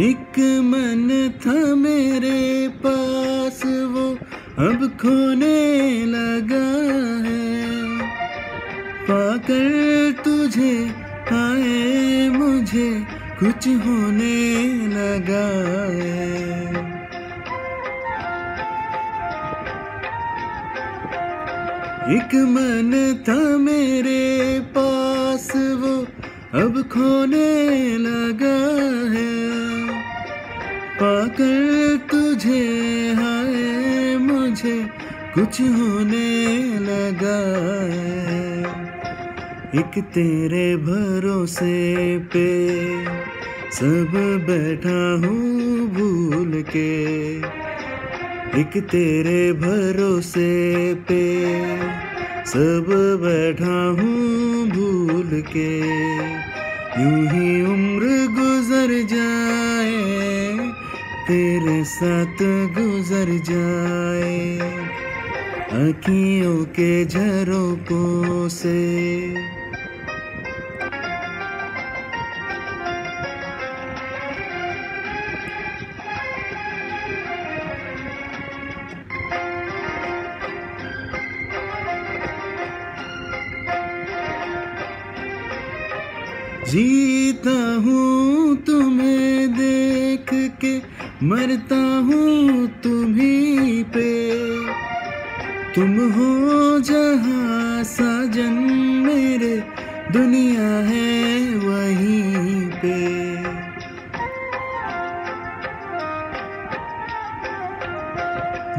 एक मन था मेरे पास, वो अब खोने लगा है। पाकर तुझे आए, मुझे कुछ होने लगा है। एक मन था मेरे पास, वो अब खोने लगा पाकर तुझे, हाय मुझे, कुछ होने लगा एक तेरे भरोसे पे सब बैठा हूँ भूल के। एक तेरे भरोसे पे सब बैठा हूँ भूल के। यूँ ही उम्र गुजर जाए तेरे साथ गुजर जाए अखियों के झरोकों से। जीता हूँ तुम्हें देख के मरता हूँ तुम्ही पे। तुम हो जहाँ साजन मेरे, दुनिया है वहीं पे।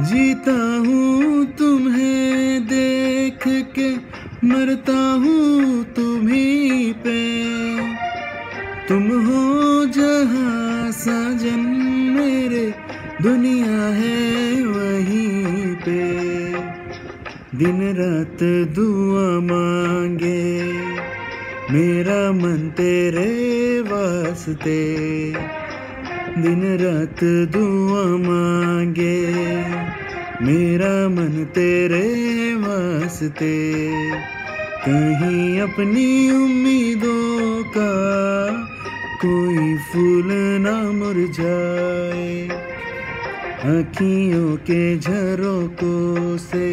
जीता हूँ तुम्हें देख के, मरता हूँ तुम्ही पे। तुम हो जहाँ साजन मेरे, दुनिया है वहीं पे। दिन रात दुआ मांगे, मेरा मन तेरे वास्ते। दिन रात दुआ मांगे, मेरा मन तेरे वास्ते। कहीं अपनी उम्मीदों का कोई फूल ना मुरझाए अखियों के झरोकों से।